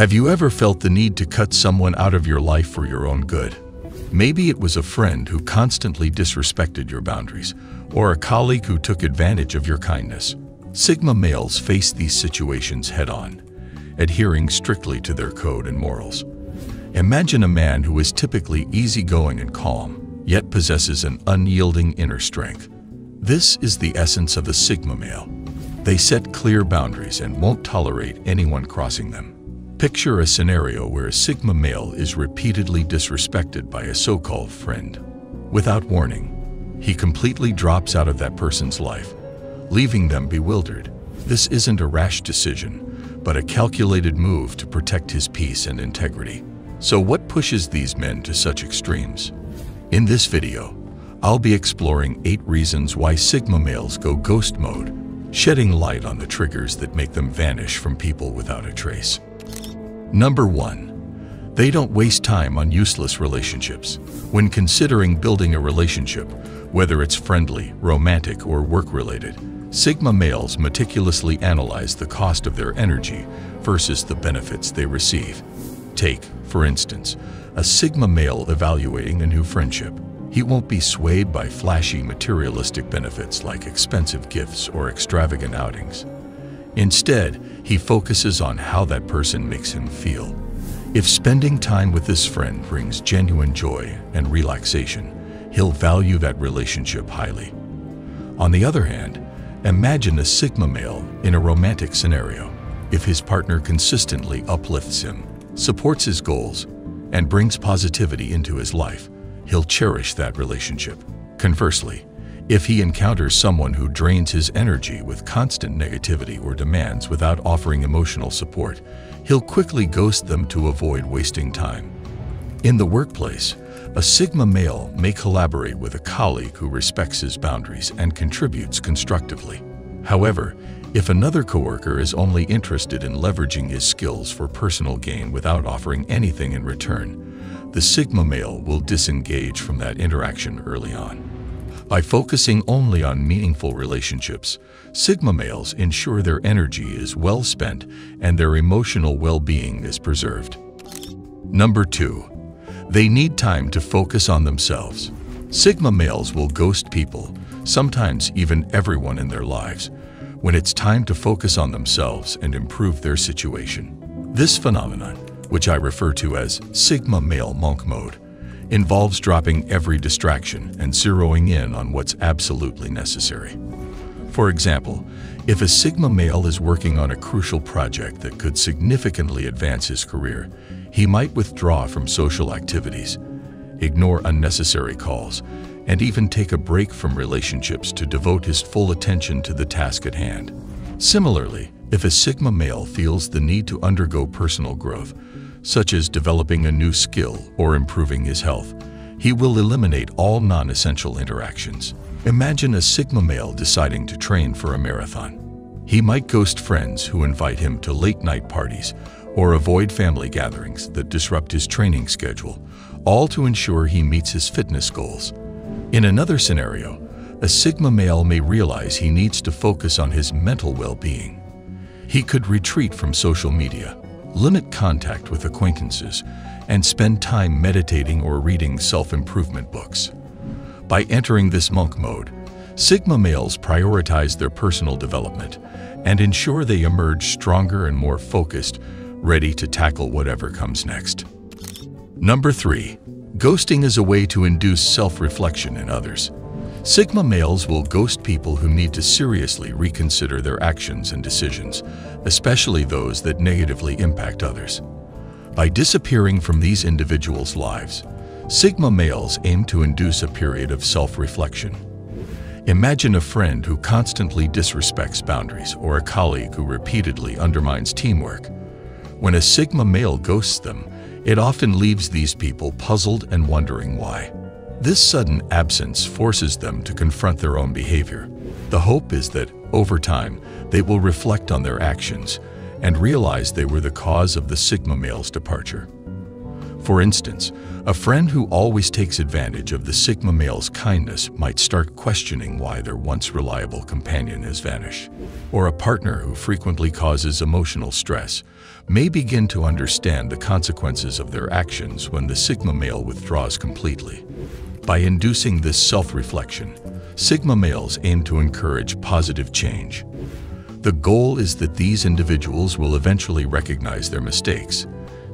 Have you ever felt the need to cut someone out of your life for your own good? Maybe it was a friend who constantly disrespected your boundaries, or a colleague who took advantage of your kindness. Sigma males face these situations head-on, adhering strictly to their code and morals. Imagine a man who is typically easygoing and calm, yet possesses an unyielding inner strength. This is the essence of a Sigma male. They set clear boundaries and won't tolerate anyone crossing them. Picture a scenario where a Sigma male is repeatedly disrespected by a so-called friend. Without warning, he completely drops out of that person's life, leaving them bewildered. This isn't a rash decision, but a calculated move to protect his peace and integrity. So what pushes these men to such extremes? In this video, I'll be exploring 8 reasons why Sigma males go ghost mode, shedding light on the triggers that make them vanish from people without a trace. Number 1. They don't waste time on useless relationships. When considering building a relationship, whether it's friendly, romantic, or work-related, Sigma males meticulously analyze the cost of their energy versus the benefits they receive. Take, for instance, a Sigma male evaluating a new friendship. He won't be swayed by flashy materialistic benefits like expensive gifts or extravagant outings. Instead, he focuses on how that person makes him feel. If spending time with this friend brings genuine joy and relaxation, he'll value that relationship highly. On the other hand, imagine a Sigma male in a romantic scenario. If his partner consistently uplifts him, supports his goals, and brings positivity into his life, he'll cherish that relationship. Conversely, if he encounters someone who drains his energy with constant negativity or demands without offering emotional support, he'll quickly ghost them to avoid wasting time. In the workplace, a Sigma male may collaborate with a colleague who respects his boundaries and contributes constructively. However, if another coworker is only interested in leveraging his skills for personal gain without offering anything in return, the Sigma male will disengage from that interaction early on. By focusing only on meaningful relationships, Sigma males ensure their energy is well spent and their emotional well-being is preserved. Number 2. They need time to focus on themselves. Sigma males will ghost people, sometimes even everyone in their lives, when it's time to focus on themselves and improve their situation. This phenomenon, which I refer to as Sigma male monk mode, involves dropping every distraction and zeroing in on what's absolutely necessary. For example, if a Sigma male is working on a crucial project that could significantly advance his career, he might withdraw from social activities, ignore unnecessary calls, and even take a break from relationships to devote his full attention to the task at hand. Similarly, if a Sigma male feels the need to undergo personal growth, such as developing a new skill or improving his health, he will eliminate all non-essential interactions. Imagine a Sigma male deciding to train for a marathon. He might ghost friends who invite him to late-night parties or avoid family gatherings that disrupt his training schedule, all to ensure he meets his fitness goals. In another scenario, a Sigma male may realize he needs to focus on his mental well-being. He could retreat from social media, limit contact with acquaintances, and spend time meditating or reading self-improvement books. By entering this monk mode, Sigma males prioritize their personal development and ensure they emerge stronger and more focused, ready to tackle whatever comes next. Number 3. Ghosting is a way to induce self-reflection in others. Sigma males will ghost people who need to seriously reconsider their actions and decisions, especially those that negatively impact others. By disappearing from these individuals' lives, Sigma males aim to induce a period of self-reflection. Imagine a friend who constantly disrespects boundaries or a colleague who repeatedly undermines teamwork. When a Sigma male ghosts them, it often leaves these people puzzled and wondering why. This sudden absence forces them to confront their own behavior. The hope is that, over time, they will reflect on their actions and realize they were the cause of the Sigma male's departure. For instance, a friend who always takes advantage of the Sigma male's kindness might start questioning why their once reliable companion has vanished. Or a partner who frequently causes emotional stress may begin to understand the consequences of their actions when the Sigma male withdraws completely. By inducing this self-reflection, Sigma males aim to encourage positive change. The goal is that these individuals will eventually recognize their mistakes,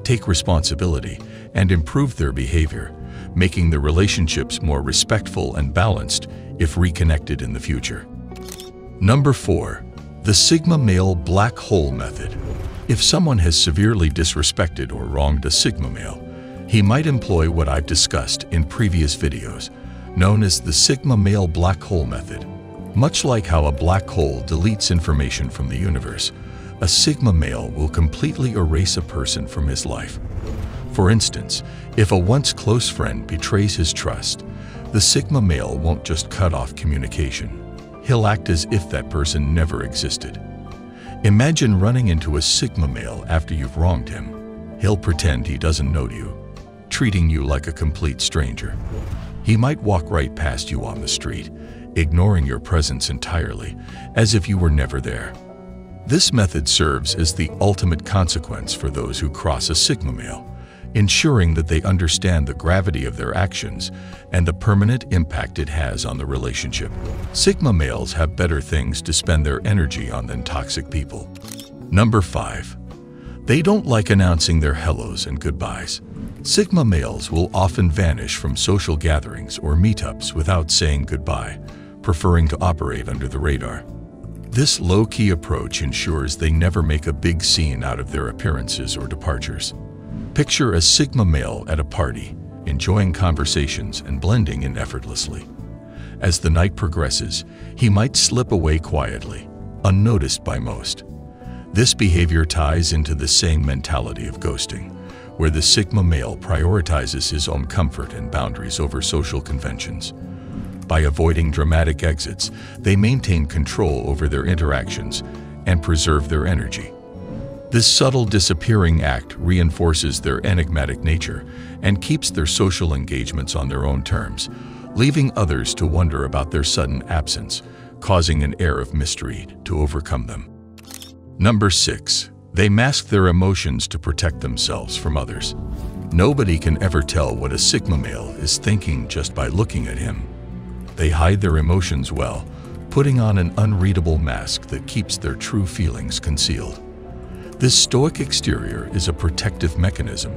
take responsibility, and improve their behavior, making the relationships more respectful and balanced if reconnected in the future. Number 4. The Sigma Male Black Hole Method. If someone has severely disrespected or wronged a Sigma male, he might employ what I've discussed in previous videos, known as the Sigma Male Black Hole Method. Much like how a black hole deletes information from the universe, a Sigma male will completely erase a person from his life. For instance, if a once close friend betrays his trust, the Sigma male won't just cut off communication. He'll act as if that person never existed. Imagine running into a Sigma male after you've wronged him. He'll pretend he doesn't know you, treating you like a complete stranger. He might walk right past you on the street, ignoring your presence entirely, as if you were never there. This method serves as the ultimate consequence for those who cross a Sigma male ensuring that they understand the gravity of their actions and the permanent impact it has on the relationship. Sigma males have better things to spend their energy on than toxic people. Number 5. They don't like announcing their hellos and goodbyes. Sigma males will often vanish from social gatherings or meetups without saying goodbye, preferring to operate under the radar. This low-key approach ensures they never make a big scene out of their appearances or departures. Picture a Sigma male at a party, enjoying conversations and blending in effortlessly. As the night progresses, he might slip away quietly, unnoticed by most. This behavior ties into the same mentality of ghosting, where the Sigma male prioritizes his own comfort and boundaries over social conventions. By avoiding dramatic exits, they maintain control over their interactions and preserve their energy. This subtle disappearing act reinforces their enigmatic nature and keeps their social engagements on their own terms, leaving others to wonder about their sudden absence, causing an air of mystery to overcome them. Number 6. They mask their emotions to protect themselves from others. Nobody can ever tell what a Sigma male is thinking just by looking at him. They hide their emotions well, putting on an unreadable mask that keeps their true feelings concealed. This stoic exterior is a protective mechanism,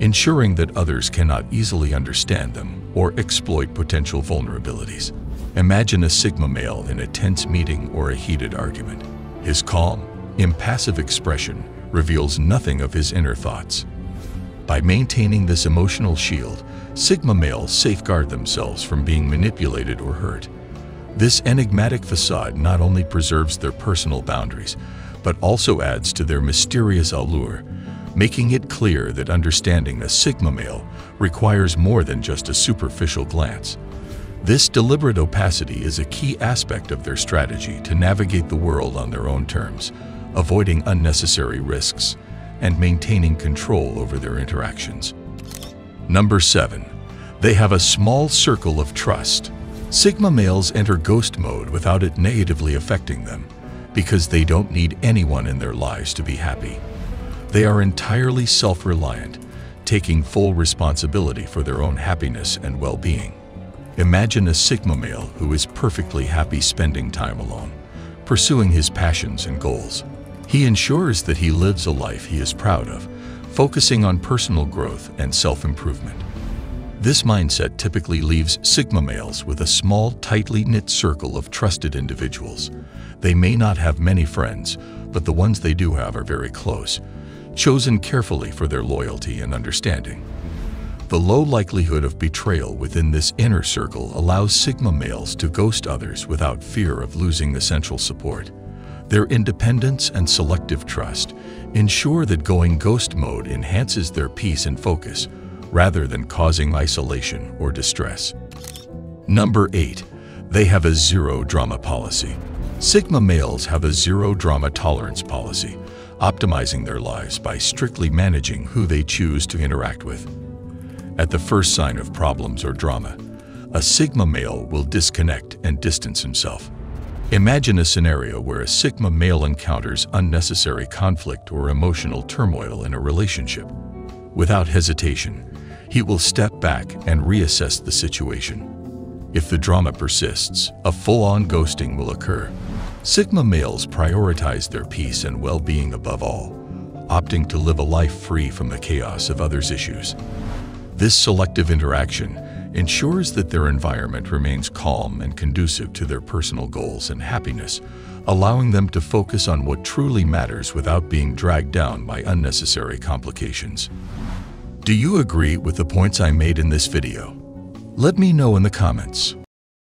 ensuring that others cannot easily understand them or exploit potential vulnerabilities. Imagine a Sigma male in a tense meeting or a heated argument. His calm, impassive expression reveals nothing of his inner thoughts. By maintaining this emotional shield, Sigma males safeguard themselves from being manipulated or hurt. This enigmatic facade not only preserves their personal boundaries, but also adds to their mysterious allure, making it clear that understanding a Sigma male requires more than just a superficial glance. This deliberate opacity is a key aspect of their strategy to navigate the world on their own terms, avoiding unnecessary risks and maintaining control over their interactions. Number 7. They have a small circle of trust. Sigma males enter ghost mode without it negatively affecting them because they don't need anyone in their lives to be happy. They are entirely self-reliant, taking full responsibility for their own happiness and well-being. Imagine a Sigma male who is perfectly happy spending time alone, pursuing his passions and goals. He ensures that he lives a life he is proud of, focusing on personal growth and self-improvement. This mindset typically leaves Sigma males with a small, tightly knit circle of trusted individuals, they may not have many friends, but the ones they do have are very close, chosen carefully for their loyalty and understanding. The low likelihood of betrayal within this inner circle allows Sigma males to ghost others without fear of losing essential support. Their independence and selective trust ensure that going ghost mode enhances their peace and focus, rather than causing isolation or distress. Number 8. They have a zero drama policy. Sigma males have a zero drama tolerance policy, optimizing their lives by strictly managing who they choose to interact with. At the first sign of problems or drama, a Sigma male will disconnect and distance himself. Imagine a scenario where a Sigma male encounters unnecessary conflict or emotional turmoil in a relationship. Without hesitation, he will step back and reassess the situation. If the drama persists, a full-on ghosting will occur. Sigma males prioritize their peace and well-being above all, opting to live a life free from the chaos of others' issues. This selective interaction ensures that their environment remains calm and conducive to their personal goals and happiness, allowing them to focus on what truly matters without being dragged down by unnecessary complications. Do you agree with the points I made in this video? Let me know in the comments.